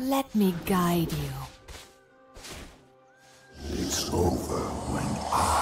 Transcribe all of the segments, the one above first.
Let me guide you. It's over when I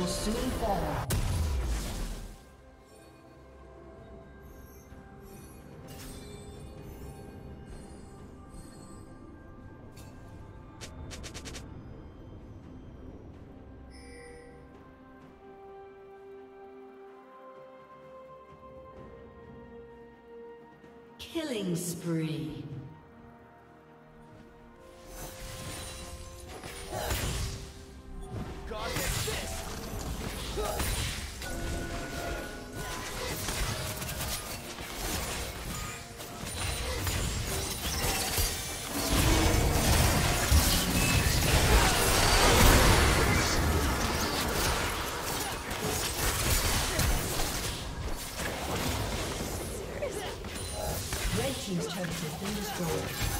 will soon fall. Killing spree. has been destroyed.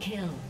kill.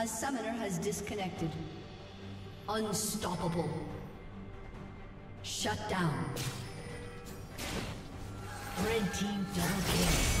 A summoner has disconnected. Unstoppable. Shut down. Red team double kill.